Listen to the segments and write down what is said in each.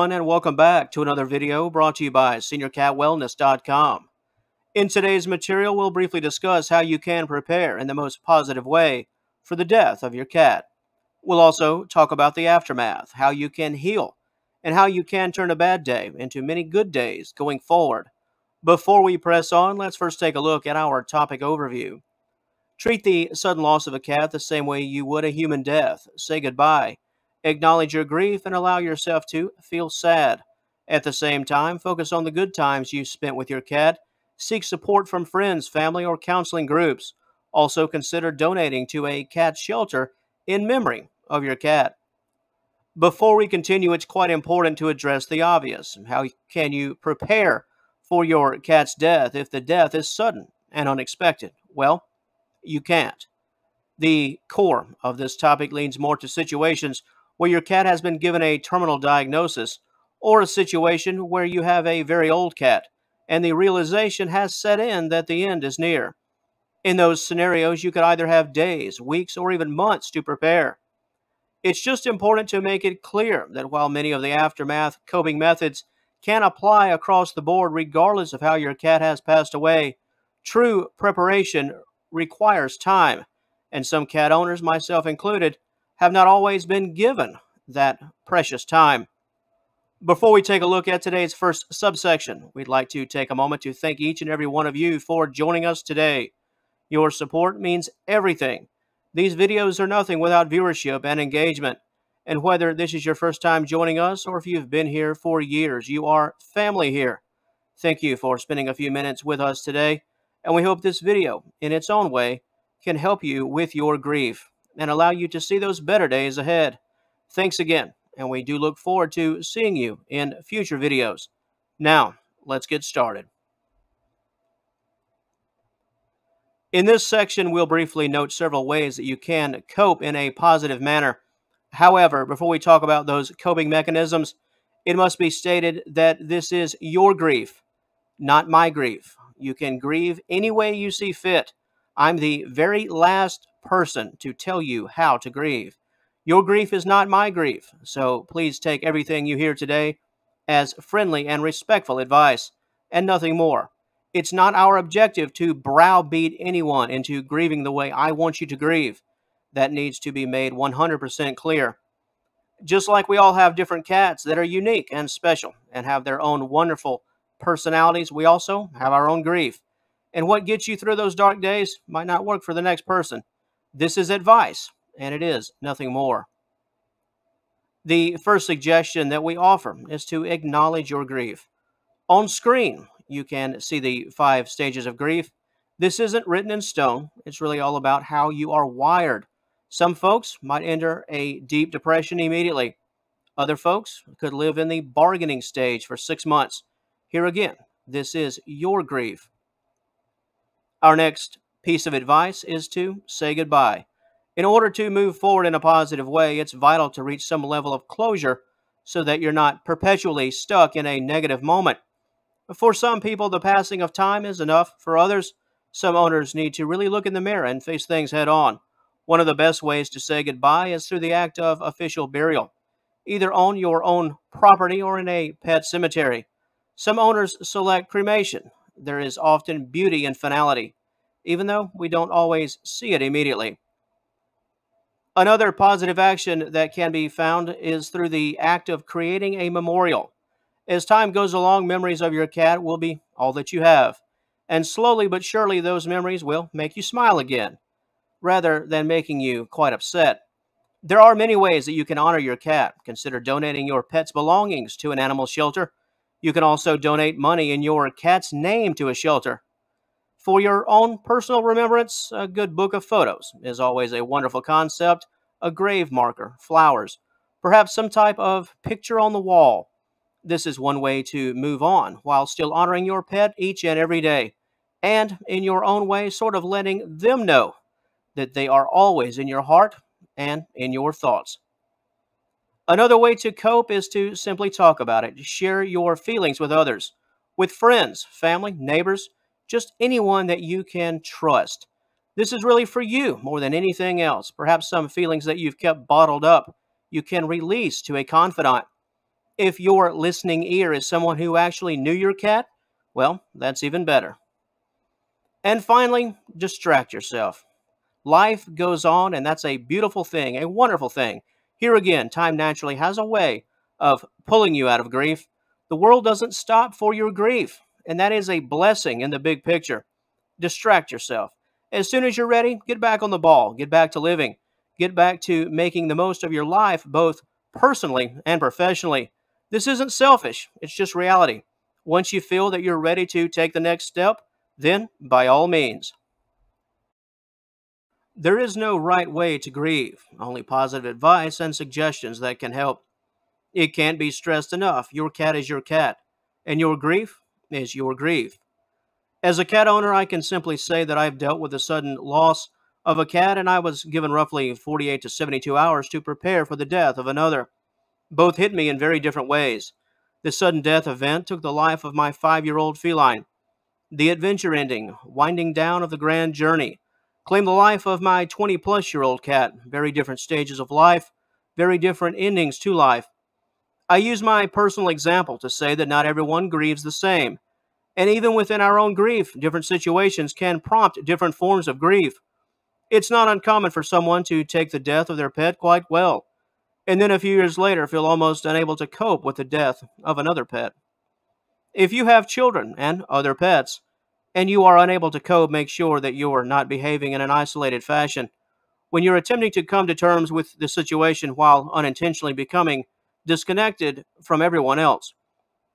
Everyone, and welcome back to another video brought to you by SeniorCatWellness.com. In today's material, we'll briefly discuss how you can prepare in the most positive way for the death of your cat. We'll also talk about the aftermath, how you can heal, and how you can turn a bad day into many good days going forward. Before we press on, let's first take a look at our topic overview. Treat the sudden loss of a cat the same way you would a human death. Say goodbye Acknowledge your grief and allow yourself to feel sad. At the same time, focus on the good times you spent with your cat. Seek support from friends, family, or counseling groups. Also, consider donating to a cat shelter in memory of your cat. Before we continue, it's quite important to address the obvious. How can you prepare for your cat's death if the death is sudden and unexpected? Well, you can't. The core of this topic leans more to situations where your cat has been given a terminal diagnosis, or a situation where you have a very old cat and the realization has set in that the end is near. In those scenarios, you could either have days, weeks, or even months to prepare. It's just important to make it clear that while many of the aftermath coping methods can apply across the board regardless of how your cat has passed away, true preparation requires time, and some cat owners, myself included, have not always been given that precious time. Before we take a look at today's first subsection, we'd like to take a moment to thank each and every one of you for joining us today. Your support means everything. These videos are nothing without viewership and engagement. And whether this is your first time joining us or if you've been here for years, you are family here. Thank you for spending a few minutes with us today, and we hope this video, in its own way, can help you with your grief and allow you to see those better days ahead. Thanks again, and we do look forward to seeing you in future videos. Now, let's get started. In this section, we'll briefly note several ways that you can cope in a positive manner. However, before we talk about those coping mechanisms, it must be stated that this is your grief, not my grief. You can grieve any way you see fit. I'm the very last person to tell you how to grieve. Your grief is not my grief, so please take everything you hear today as friendly and respectful advice, and nothing more. It's not our objective to browbeat anyone into grieving the way I want you to grieve. That needs to be made 100% clear. Just like we all have different cats that are unique and special and have their own wonderful personalities, we also have our own grief. And what gets you through those dark days might not work for the next person. This is advice, and it is nothing more. The first suggestion that we offer is to acknowledge your grief. On screen, you can see the five stages of grief. This isn't written in stone, it's really all about how you are wired. Some folks might enter a deep depression immediately. Other folks could live in the bargaining stage for six months. Here again, this is your grief. Our next piece of advice is to say goodbye. In order to move forward in a positive way, it's vital to reach some level of closure so that you're not perpetually stuck in a negative moment. For some people, the passing of time is enough. For others, some owners need to really look in the mirror and face things head on. One of the best ways to say goodbye is through the act of official burial, either on your own property or in a pet cemetery. Some owners select cremation. There is often beauty in finality even though we don't always see it immediately. Another positive action that can be found is through the act of creating a memorial. As time goes along, memories of your cat will be all that you have. And slowly but surely, those memories will make you smile again, rather than making you quite upset. There are many ways that you can honor your cat. Consider donating your pet's belongings to an animal shelter. You can also donate money in your cat's name to a shelter. For your own personal remembrance, a good book of photos is always a wonderful concept. A grave marker, flowers, perhaps some type of picture on the wall. This is one way to move on while still honoring your pet each and every day, and in your own way, sort of letting them know that they are always in your heart and in your thoughts. Another way to cope is to simply talk about it. Share your feelings with others, with friends, family, neighbors, just anyone that you can trust. This is really for you more than anything else. Perhaps some feelings that you've kept bottled up you can release to a confidant. If your listening ear is someone who actually knew your cat, well, that's even better. And finally, distract yourself. Life goes on, and that's a beautiful thing, a wonderful thing. Here again, time naturally has a way of pulling you out of grief. The world doesn't stop for your grief, and that is a blessing in the big picture. Distract yourself. As soon as you're ready, get back on the ball, get back to living, get back to making the most of your life, both personally and professionally. This isn't selfish, it's just reality. Once you feel that you're ready to take the next step, then by all means. There is no right way to grieve, only positive advice and suggestions that can help. It can't be stressed enough. Your cat is your cat, and your grief is your grief. As a cat owner, I can simply say that I've dealt with the sudden loss of a cat, and I was given roughly 48 to 72 hours to prepare for the death of another. Both hit me in very different ways. The sudden death event took the life of my five year old feline. The adventure ending, winding down of the grand journey, claimed the life of my 20 plus year old cat. Very different stages of life, very different endings to life. I use my personal example to say that not everyone grieves the same. And even within our own grief, different situations can prompt different forms of grief. It's not uncommon for someone to take the death of their pet quite well, and then a few years later feel almost unable to cope with the death of another pet. If you have children and other pets, and you are unable to cope, make sure that you are not behaving in an isolated fashion. When you're attempting to come to terms with the situation while unintentionally becoming disconnected from everyone else.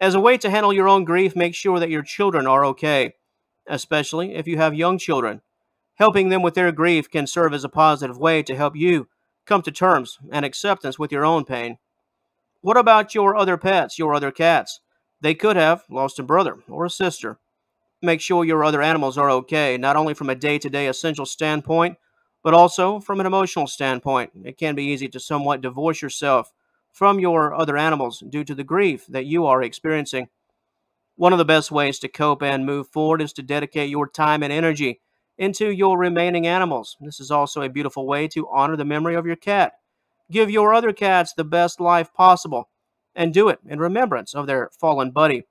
As a way to handle your own grief, make sure that your children are okay, especially if you have young children. Helping them with their grief can serve as a positive way to help you come to terms and acceptance with your own pain. What about your other pets, your other cats? They could have lost a brother or a sister. Make sure your other animals are okay, not only from a day to day essential standpoint, but also from an emotional standpoint. It can be easy to somewhat divorce yourself from your other animals due to the grief that you are experiencing. One of the best ways to cope and move forward is to dedicate your time and energy into your remaining animals. This is also a beautiful way to honor the memory of your cat. Give your other cats the best life possible and do it in remembrance of their fallen buddy.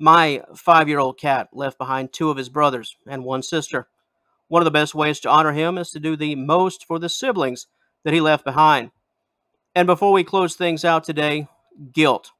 My five year old cat left behind two of his brothers and one sister. One of the best ways to honor him is to do the most for the siblings that he left behind. And before we close things out today, guilt.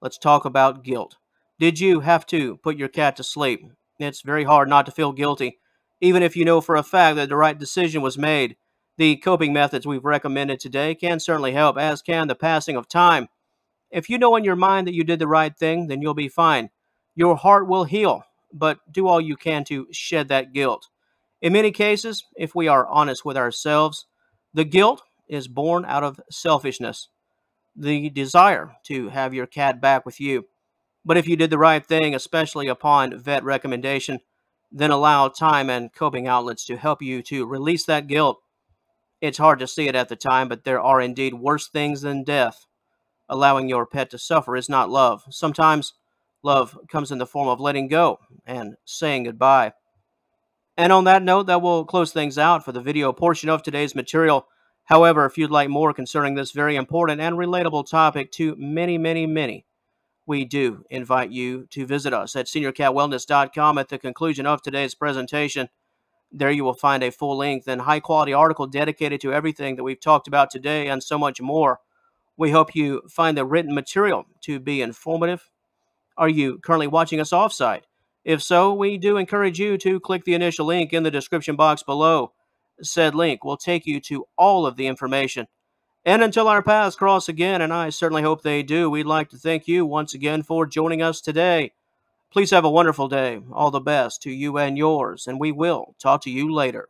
Let's talk about guilt. Did you have to put your cat to sleep? It's very hard not to feel guilty, even if you know for a fact that the right decision was made. The coping methods we've recommended today can certainly help, as can the passing of time. If you know in your mind that you did the right thing, then you'll be fine. Your heart will heal, but do all you can to shed that guilt. In many cases, if we are honest with ourselves, the guilt is born out of selfishness, the desire to have your cat back with you. But if you did the right thing, especially upon vet recommendation, then allow time and coping outlets to help you to release that guilt. It's hard to see it at the time, but there are indeed worse things than death. Allowing your pet to suffer is not love. Sometimes love comes in the form of letting go and saying goodbye. And on that note, that will close things out for the video portion of today's material. However, if you'd like more concerning this very important and relatable topic to many, many, many, we do invite you to visit us at seniorcatwellness.com at the conclusion of today's presentation. There you will find a full length and high quality article dedicated to everything that we've talked about today and so much more. We hope you find the written material to be informative. Are you currently watching us offsite? If so, we do encourage you to click the initial link in the description box below said link will take you to all of the information. And until our paths cross again, and I certainly hope they do, we'd like to thank you once again for joining us today. Please have a wonderful day. All the best to you and yours, and we will talk to you later.